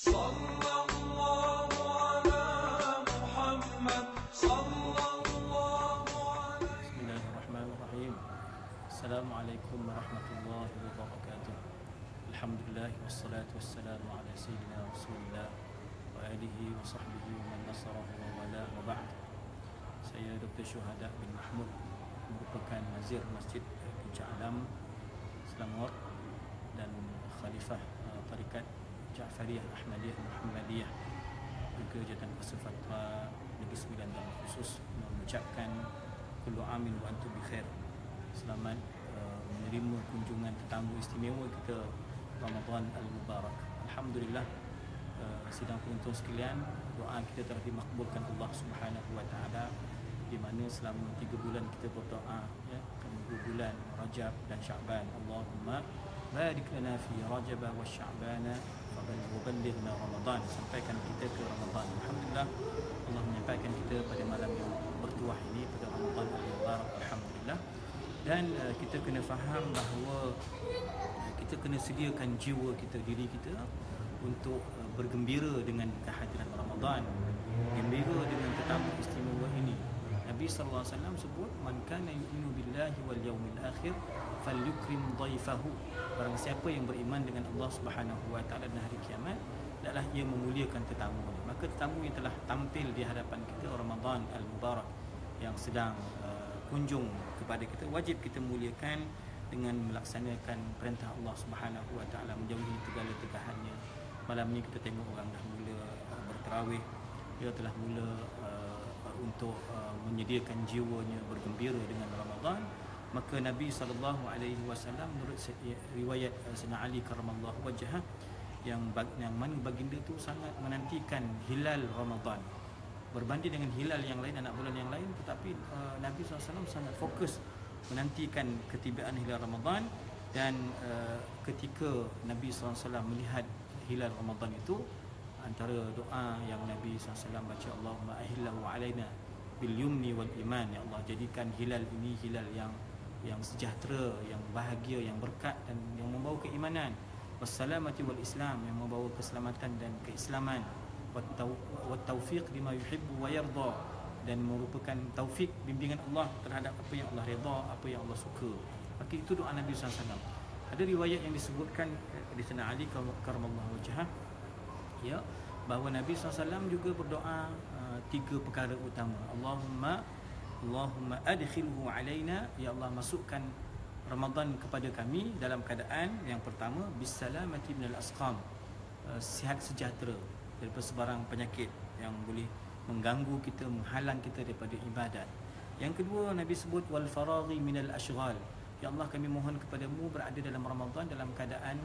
صلى الله على محمد. صلى الله عليه بسم الله الرحمن الرحيم السلام عليكم ورحمة الله وبركاته الحمد لله والصلاة والسلام على سيدنا رسول الله وآله وصحبه ومن نصره ووالاه وبعد saya Dr. Syuhada bin Mahmud merupakan Nazir Masjid Puncak Alam Selangor dan Tarikat Ja'fariyah Ahmadiyah Muhammadiyah juga Jatan Kuasa Fatwa Negeri Sembilan dan khusus mengucapkan kullu amin wa antum bi khair. Selamat uh, menerima kunjungan tetamu istimewa kita Ramadan al-Mubarak. Alhamdulillah uh, sidang penonton sekalian, doa kita telah dimakbulkan Allah Subhanahu wa taala di mana selama tiga bulan kita berdoa ya dua bulan Rajab dan Syaban Allahumma barik lana fi Rajab wa Sya'ban wa ballighna Ramadan sampaikan kita ke Ramadan Alhamdulillah. Allah menyampaikan kita pada malam yang bertuah ini pada Ramadan Alhamdulillah. Dan uh, kita kena faham bahawa uh, kita kena sediakan jiwa kita diri kita untuk uh, bergembira dengan kehadiran Ramadan. Gembira dengan tetamu istimewa ini. Nabi sallallahu alaihi wasallam sebut man kana yu'minu billahi wal yawmil akhir falyukrim dhaifahu barang siapa yang beriman dengan Allah Subhanahu wa taala dan hari kiamat hendaklah ia memuliakan tetamu. Maka tetamu yang telah tampil di hadapan kita Ramadan al-Mubarak yang sedang uh, kunjung kepada kita wajib kita muliakan dengan melaksanakan perintah Allah Subhanahu wa taala menjauhi segala tegahannya. Malam ni kita tengok orang dah mula uh, berterawih. Dia telah mula uh, untuk uh, menyediakan jiwanya bergembira dengan Ramadan maka Nabi sallallahu alaihi wasallam menurut se- riwayat Sayyidina Ali karramallahu wajhah yang yang mana baginda tu sangat menantikan hilal Ramadan. Berbanding dengan hilal yang lain anak bulan yang lain tetapi uh, Nabi SAW sangat fokus menantikan ketibaan hilal Ramadan dan uh, ketika Nabi SAW melihat hilal Ramadan itu antara doa yang Nabi SAW baca Allahumma ahillahu alaina bil yumni wal iman. Ya Allah jadikan hilal ini hilal yang yang sejahtera, yang bahagia, yang berkat dan yang membawa keimanan. Wassalamati wal Islam yang membawa keselamatan dan keislaman. Wat taufiq lima yuhibbu wa yarda dan merupakan taufik bimbingan Allah terhadap apa yang Allah redha, apa yang Allah suka. Maka itu doa Nabi SAW. Ada riwayat yang disebutkan di sana Ali karamallahu wajhah ya bahawa Nabi SAW juga berdoa uh, tiga perkara utama. Allahumma Allahumma adkhilhu alaina ya Allah masukkan Ramadan kepada kami dalam keadaan yang pertama bisalamati minal asqam uh, sihat sejahtera daripada sebarang penyakit yang boleh mengganggu kita menghalang kita daripada ibadat. Yang kedua Nabi sebut wal faraghi minal ashghal. Ya Allah kami mohon kepadamu berada dalam Ramadan dalam keadaan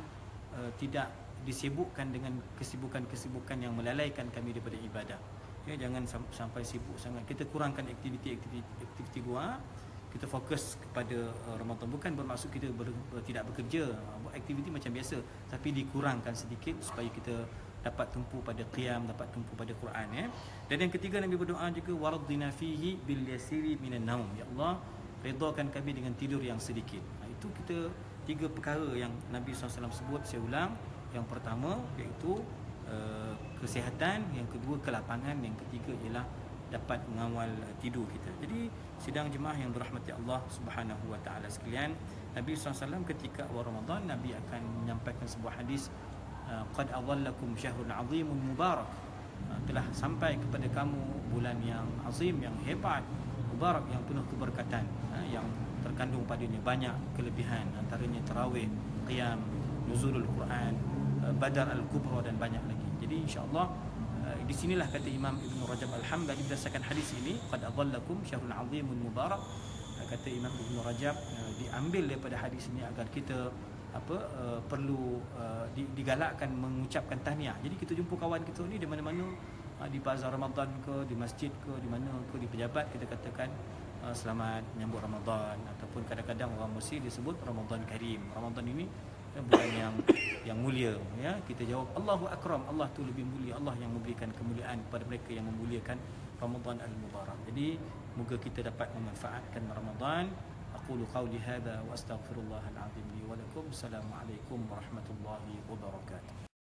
uh, tidak disibukkan dengan kesibukan-kesibukan yang melalaikan kami daripada ibadah. Ya, jangan sam- sampai sibuk sangat. Kita kurangkan aktiviti-aktiviti aktiviti doa. Kita fokus kepada uh, Ramadan bukan bermaksud kita ber, ber, tidak bekerja, uh, buat aktiviti macam biasa, tapi dikurangkan sedikit supaya kita dapat tumpu pada qiyam, dapat tumpu pada Quran ya. Dan yang ketiga Nabi berdoa juga wardina fihi bil yasiri minan naum. Ya Allah, redakan kami dengan tidur yang sedikit. Ha, itu kita tiga perkara yang Nabi SAW sebut saya ulang. Yang pertama iaitu uh, kesihatan, yang kedua kelapangan, yang ketiga ialah dapat mengawal tidur kita. Jadi sidang jemaah yang dirahmati Allah Subhanahu wa taala sekalian, Nabi SAW ketika awal Ramadan Nabi akan menyampaikan sebuah hadis uh, qad adhallakum syahrun azimun mubarak. Uh, telah sampai kepada kamu bulan yang azim, yang hebat, mubarak yang penuh keberkatan, yang terkandung padanya banyak kelebihan antaranya tarawih, qiyam, nuzulul Quran, badar al-kubra dan banyak lagi. Jadi insya-Allah uh, di sinilah kata Imam Ibn Rajab Al-Hambali berdasarkan hadis ini qad adhallakum syahrun azimun mubarak uh, kata Imam Ibn Rajab diambil daripada hadis ini agar kita apa perlu digalakkan mengucapkan tahniah. Jadi kita jumpa kawan kita ni di mana-mana di bazar Ramadan ke, di masjid ke, di mana ke, di pejabat kita katakan selamat menyambut Ramadan ataupun kadang-kadang orang Mesir disebut Ramadan Karim. Ramadan ini ya, bulan yang yang mulia ya. Kita jawab Allahu akram Allah tu lebih mulia. Allah yang memberikan kemuliaan kepada mereka yang memuliakan Ramadan al-Mubarak. Jadi moga kita dapat memanfaatkan Ramadan. Aqulu qawli hadha wa astaghfirullahal azim li wa lakum. Assalamualaikum warahmatullahi wabarakatuh